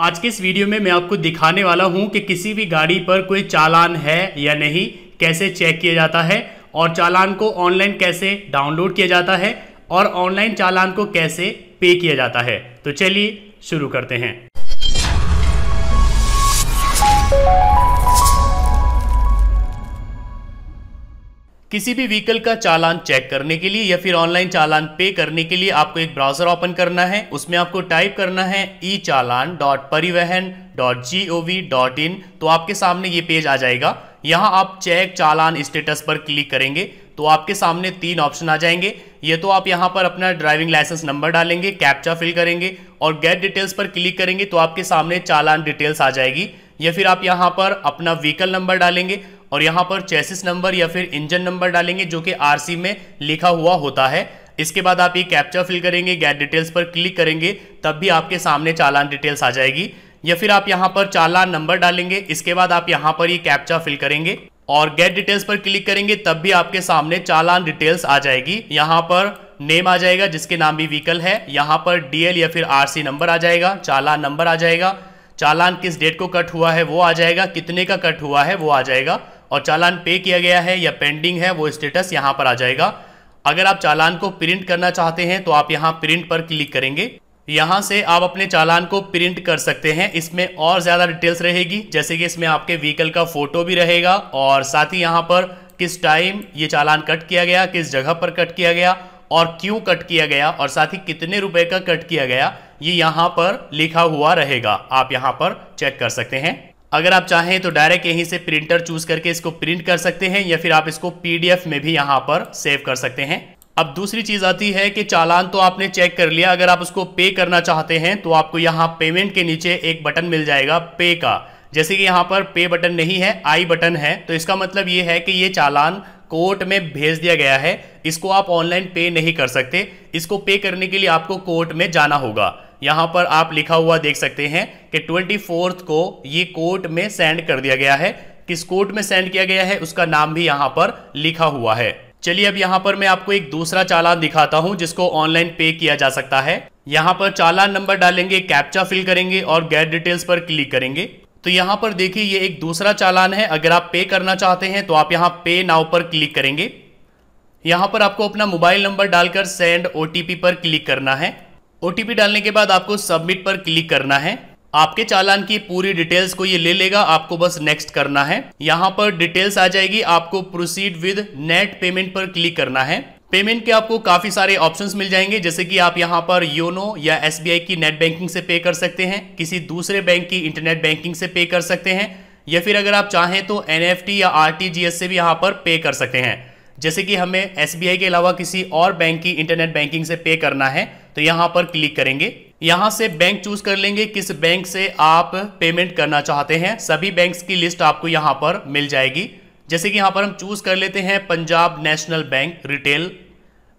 आज के इस वीडियो में मैं आपको दिखाने वाला हूँ कि किसी भी गाड़ी पर कोई चालान है या नहीं, कैसे चेक किया जाता है और चालान को ऑनलाइन कैसे डाउनलोड किया जाता है और ऑनलाइन चालान को कैसे पे किया जाता है। तो चलिए शुरू करते हैं। किसी भी व्हीकल का चालान चेक करने के लिए या फिर ऑनलाइन चालान पे करने के लिए आपको एक ब्राउज़र ओपन करना है। उसमें आपको टाइप करना है E challan dot Parivahan dot G O V dot in तो आपके सामने ये पेज आ जाएगा। यहाँ आप चेक चालान स्टेटस पर क्लिक करेंगे तो आपके सामने तीन ऑप्शन आ जाएँगे। ये तो आप यहाँ पर अपना ड्राइविंग लाइसेंस नंबर डालेंगे कैप्चा फिल करेंगे और गेट डिटेल्स पर क्लिक करेंगे तो आपके सामने चालान डिटेल्स आ जाएगी। या फिर आप यहाँ पर अपना व्हीकल नंबर डालेंगे और यहाँ पर चेसिस नंबर या फिर इंजन नंबर डालेंगे, जो कि आरसी में लिखा हुआ होता है। इसके बाद आप ये कैप्चा फिल करेंगे गैट डिटेल्स पर क्लिक करेंगे, तब भी आपके सामने चालान डिटेल्स आ जाएगी। या फिर आप यहाँ पर चालान नंबर डालेंगे, इसके बाद आप यहाँ पर ये कैप्चा फिल करेंगे और गेट डिटेल्स पर क्लिक करेंगे, तब भी आपके सामने चालान डिटेल्स आ जाएगी। यहाँ पर नेम आ जाएगा, जिसके नाम भी व्हीकल है। यहाँ पर डीएल या फिर आरसी नंबर आ जाएगा, चालान नंबर आ जाएगा। चालान किस डेट को कट हुआ है, वो आ जाएगा। कितने का कट हुआ है, वो आ जाएगा। और चालान पे किया गया है या पेंडिंग है, वो स्टेटस यहाँ पर आ जाएगा। अगर आप चालान को प्रिंट करना चाहते हैं तो आप यहाँ प्रिंट पर क्लिक करेंगे। यहाँ से आप अपने चालान को प्रिंट कर सकते हैं। इसमें और ज़्यादा डिटेल्स रहेगी, जैसे कि इसमें आपके व्हीकल का फ़ोटो भी रहेगा और साथ ही यहाँ पर किस टाइम ये चालान कट किया गया, किस जगह पर कट किया गया और क्यों कट किया गया और साथ ही कितने रुपए का कट किया गया, ये यहाँ पर लिखा हुआ रहेगा। आप यहाँ पर चेक कर सकते हैं। अगर आप चाहें तो डायरेक्ट यहीं से प्रिंटर चूज़ करके इसको प्रिंट कर सकते हैं या फिर आप इसको पीडीएफ में भी यहाँ पर सेव कर सकते हैं। अब दूसरी चीज़ आती है कि चालान तो आपने चेक कर लिया। अगर आप उसको पे करना चाहते हैं तो आपको यहाँ पेमेंट के नीचे एक बटन मिल जाएगा पे का। जैसे कि यहाँ पर पे बटन नहीं है आई बटन है तो इसका मतलब ये है कि ये चालान कोर्ट में भेज दिया गया है। इसको आप ऑनलाइन पे नहीं कर सकते। इसको पे करने के लिए आपको कोर्ट में जाना होगा। यहाँ पर आप लिखा हुआ देख सकते हैं कि ट्वेंटी फोर्थ को ये कोर्ट में सेंड कर दिया गया है। किस कोर्ट में सेंड किया गया है? उसका नाम भी यहाँ पर लिखा हुआ है। चलिए अब यहाँ पर मैं आपको एक दूसरा चालान दिखाता हूँ, जिसको ऑनलाइन पे किया जा सकता है। यहाँ पर चालान नंबर डालेंगे कैप्चा फिल करेंगे और गेट डिटेल्स पर क्लिक करेंगे। तो यहाँ पर देखिए, ये एक दूसरा चालान है। अगर आप पे करना चाहते हैं तो आप यहाँ पे नाउ पर क्लिक करेंगे। यहाँ पर आपको अपना मोबाइल नंबर डालकर सेंड ओटीपी पर क्लिक करना है। ओटीपी डालने के बाद आपको सबमिट पर क्लिक करना है। आपके चालान की पूरी डिटेल्स को ये ले लेगा, आपको बस नेक्स्ट करना है। यहाँ पर डिटेल्स आ जाएगी, आपको प्रोसीड विद नेट पेमेंट पर क्लिक करना है। पेमेंट के आपको काफ़ी सारे ऑप्शंस मिल जाएँगे, जैसे कि आप यहाँ पर योनो या एसबीआई की नेट बैंकिंग से पे कर सकते हैं, किसी दूसरे बैंक की इंटरनेट बैंकिंग से पे कर सकते हैं, या फिर अगर आप चाहें तो एनएफटी या आरटीजीएस से भी यहाँ पर पे कर सकते हैं। जैसे कि हमें SBI के अलावा किसी और बैंक की इंटरनेट बैंकिंग से पे करना है तो यहाँ पर क्लिक करेंगे। यहाँ से बैंक चूज़ कर लेंगे किस बैंक से आप पेमेंट करना चाहते हैं। सभी बैंक्स की लिस्ट आपको यहाँ पर मिल जाएगी। जैसे कि यहाँ पर हम चूज़ कर लेते हैं Punjab national bank retail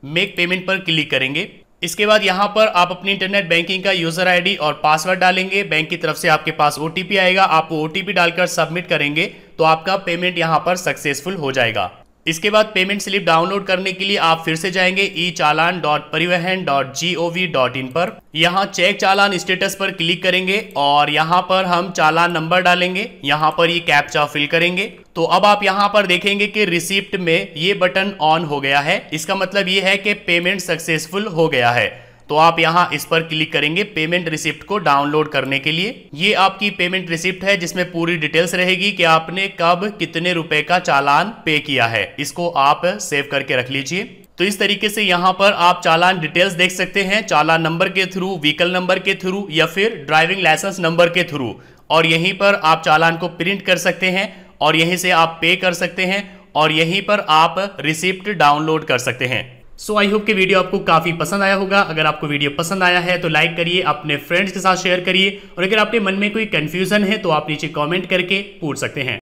make payment पर क्लिक करेंगे। इसके बाद यहाँ पर आप अपनी इंटरनेट बैंकिंग का यूज़र आईडी और पासवर्ड डालेंगे। बैंक की तरफ़ से आपके पास ओटीपी आएगा। आप ओटीपी डालकर सबमिट करेंगे तो आपका पेमेंट यहाँ पर सक्सेसफुल हो जाएगा। इसके बाद पेमेंट स्लिप डाउनलोड करने के लिए आप फिर से जाएँगे E challan dot Parivahan dot G O V dot in पर। यहाँ चेक चालान स्टेटस पर क्लिक करेंगे और यहाँ पर हम चालान नंबर डालेंगे। यहाँ पर ये कैप्चा फिल करेंगे। तो अब आप यहाँ पर देखेंगे कि रिसिप्ट में ये बटन ऑन हो गया है। इसका मतलब ये है कि पेमेंट सक्सेसफुल हो गया है। तो आप यहाँ इस पर क्लिक करेंगे पेमेंट रिसिप्ट को डाउनलोड करने के लिए। ये आपकी पेमेंट रिसिप्ट है, जिसमें पूरी डिटेल्स रहेगी कि आपने कब कितने रुपए का चालान पे किया है। इसको आप सेव करके रख लीजिए। तो इस तरीके से यहाँ पर आप चालान डिटेल्स देख सकते हैं, चालान नंबर के थ्रू, व्हीकल नंबर के थ्रू, या फिर ड्राइविंग लाइसेंस नंबर के थ्रू। और यहीं पर आप चालान को प्रिंट कर सकते हैं, और यहीं से आप पे कर सकते हैं, और यहीं पर आप रिसिप्ट डाउनलोड कर सकते हैं। सो आई होप कि वीडियो आपको काफ़ी पसंद आया होगा। अगर आपको वीडियो पसंद आया है तो लाइक करिए, अपने फ्रेंड्स के साथ शेयर करिए। और अगर आपके मन में कोई कन्फ्यूज़न है तो आप नीचे कॉमेंट करके पूछ सकते हैं।